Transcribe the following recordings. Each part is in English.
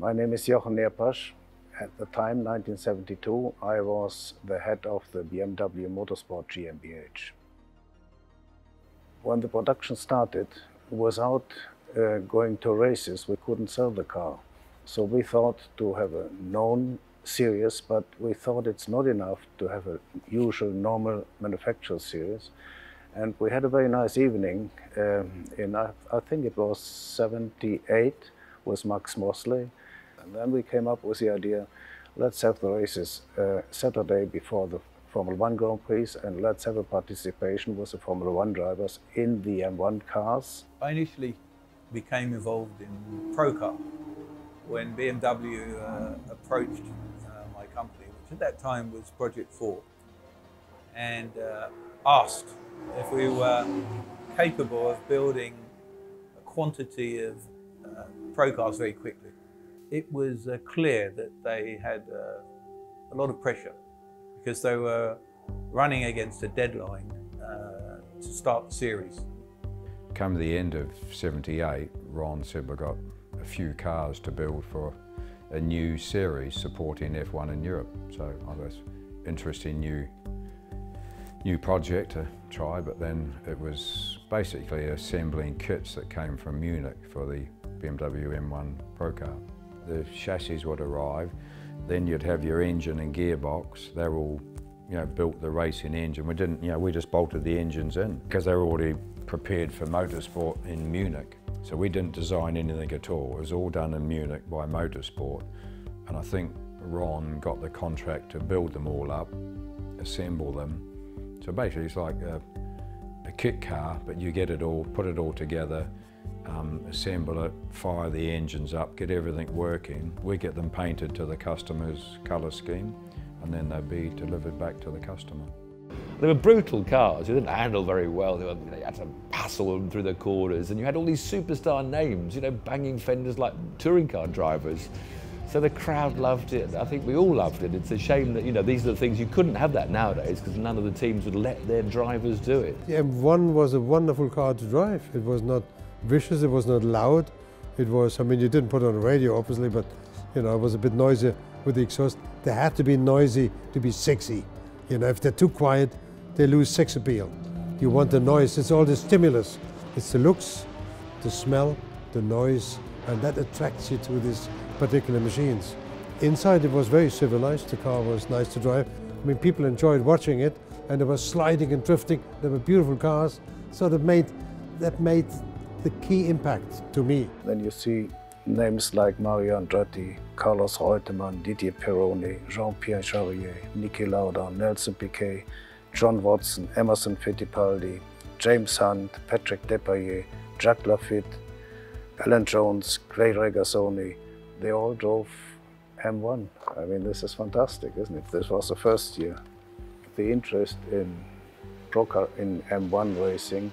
My name is Jochen Neerpasch. At the time, 1972, I was the head of the BMW Motorsport GmbH. When the production started, without uh, going to races, we couldn't sell the car. So we thought to have a known series, but we thought it's not enough to have a usual, normal manufacturer series. And we had a very nice evening um, in, I, I, think it was 78 with Max Mosley. And then we came up with the idea, let's have the races uh, Saturday before the Formula One Grand Prix and let's have a participation with the Formula One drivers in the M1 cars. I initially became involved in Procar when BMW uh, approached uh, my company, which at that time was Project 4, and uh, asked if we were capable of building a quantity of uh, pro cars very quickly. It was uh, clear that they had uh, a lot of pressure because they were running against a deadline uh, to start the series. Come the end of 78, Ron said we got a few cars to build for a new series supporting F1 in Europe. So I was interesting new new project to try, but then it was basically assembling kits that came from Munich for the BMW M1 Pro car. The chassis would arrive, then you'd have your engine and gearbox. They're all, you know, built the racing engine. We didn't, you know, we just bolted the engines in because they were already prepared for motorsport in Munich. So we didn't design anything at all. It was all done in Munich by Motorsport. And I think Ron got the contract to build them all up, assemble them, so basically it's like a, a kit car, but you get it all, put it all together, um, assemble it, fire the engines up, get everything working. We get them painted to the customer's colour scheme and then they'd be delivered back to the customer. They were brutal cars, they didn't handle very well, they, were, they had to passel them through the corners and you had all these superstar names, you know, banging fenders like touring car drivers. So the crowd loved it. I think we all loved it. It's a shame that, you know, these are the things you couldn't have that nowadays because none of the teams would let their drivers do it. The M1 was a wonderful car to drive. It was not vicious, it was not loud. It was, I mean, you didn't put on the radio, obviously, but, you know, it was a bit noisy with the exhaust. They had to be noisy to be sexy. You know, if they're too quiet, they lose sex appeal. You want the noise, it's all the stimulus. It's the looks, the smell, the noise, and that attracts you to these particular machines. Inside it was very civilized, the car was nice to drive. I mean, people enjoyed watching it, and it was sliding and drifting. There were beautiful cars, so that made, that made the key impact to me. Then you see names like Mario Andretti, Carlos Reutemann, Didier Pironi, Jean-Pierre Jarier, Niki Lauda, Nelson Piquet, John Watson, Emerson Fittipaldi, James Hunt, Patrick Depailler, Jacques Laffite, Alan Jones, Clay Regazzoni, they all drove M1. I mean, this is fantastic, isn't it? This was the first year. The interest in Procar in M1 racing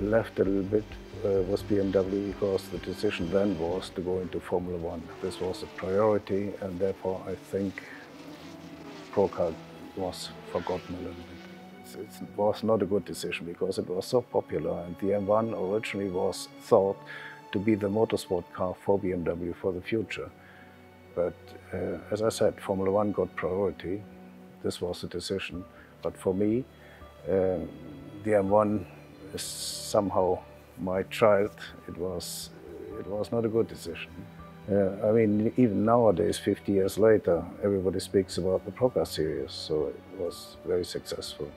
left a little bit uh, with BMW because the decision then was to go into Formula One. This was a priority and therefore I think Procar was forgotten a little bit. It was not a good decision because it was so popular and the M1 originally was thought to be the motorsport car for BMW for the future. But uh, as I said, Formula One got priority. This was the decision. But for me, uh, the M1 is somehow my child. It was, it was not a good decision. Uh, I mean, even nowadays, 50 years later, everybody speaks about the Procar series, so it was very successful.